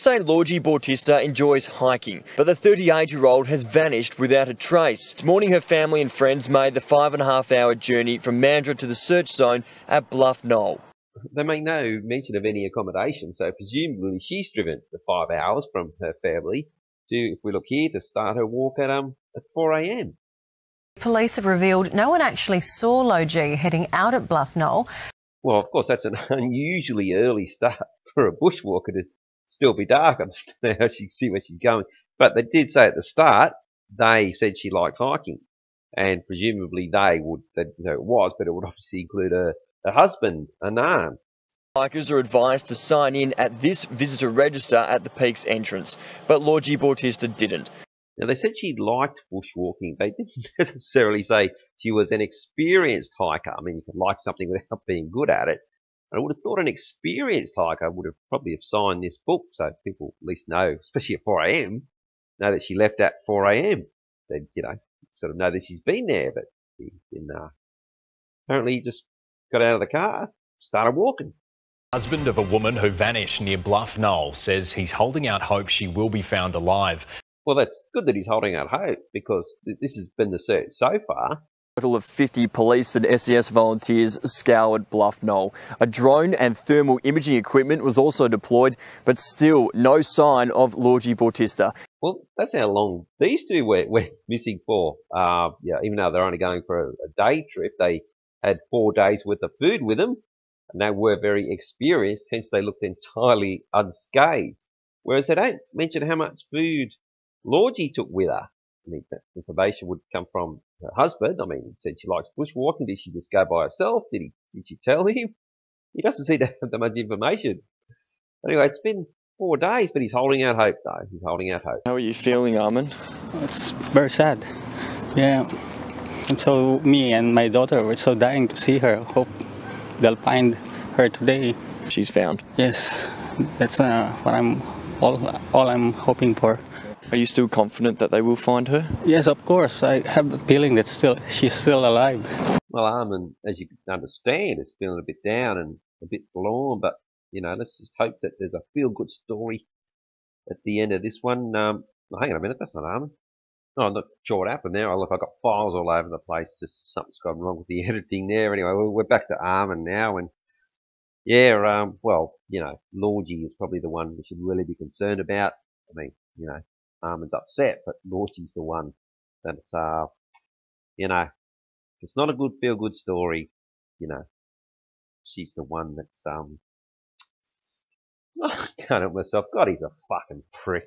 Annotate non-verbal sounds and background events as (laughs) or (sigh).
St. Lorgie Bautista enjoys hiking, but the 38 year old has vanished without a trace. This morning, her family and friends made the five and a half hour journey from Mandurah to the search zone at Bluff Knoll. They make no mention of any accommodation, so presumably she's driven the five hours from her family to, if we look here, to start her walk at um at 4 a.m. Police have revealed no one actually saw Lorgie heading out at Bluff Knoll. Well, of course, that's an (laughs) unusually early start for a bushwalker to still be dark. (laughs) I don't know how she can see where she's going. But they did say at the start, they said she liked hiking. And presumably they would, that so it was, but it would (laughs) obviously include a, a husband, Anand. Hikers are advised to sign in at this visitor register at the peak's entrance, but Lorgie Bautista didn't. Now they said she liked bushwalking. They (laughs) didn't necessarily say she was an experienced hiker. I mean, you can like something without being good at it. I would have thought an experienced hiker would have probably have signed this book so people at least know, especially at 4 a.m., know that she left at 4 a.m. They'd, you know, sort of know that she's been there, but he didn't, uh, apparently he just got out of the car, started walking. Husband of a woman who vanished near Bluff Knoll says he's holding out hope she will be found alive. Well, that's good that he's holding out hope because this has been the search so far. A total of 50 police and SES volunteers scoured Bluff Knoll. A drone and thermal imaging equipment was also deployed, but still no sign of Lorgie Bautista. Well, that's how long these two were, were (laughs) missing for. Uh, yeah, even though they're only going for a, a day trip, they had four days worth of food with them and they were very experienced, hence they looked entirely unscathed. Whereas they don't mention how much food Lorgie took with her. I mean, that information would come from her husband. I mean, he said she likes bushwalking. Did she just go by herself? Did he? Did she tell him? (laughs) He doesn't seem to have that much information. Anyway, it's been four days, but he's holding out hope, though. He's holding out hope. How are you feeling, Armin? It's very sad. Yeah. So me and my daughter were so dying to see her. Hope they'll find her today. She's found. Yes, that's uh, what I'm all all I'm hoping for. Are you still confident that they will find her? Yes, of course. I have a feeling that still she's still alive. Well, Armin, as you can understand, is feeling a bit down and a bit forlorn. But you know, let's just hope that there's a feel-good story at the end of this one. Um, hang on a minute, that's not Armin. Oh, I'm not sure what happened there. Oh, look, I've got files all over the place. Just something's gone wrong with the (laughs) editing there. Anyway, we're back to Armin now, and yeah, um, well, you know, Lorgie is probably the one we should really be concerned about. I mean, you know, Armin's upset, but Lorgie's the one that's, uh, you know, it's not a good feel good story, you know, she's the one that's, um, (laughs) I can't help myself. God, he's a fucking prick.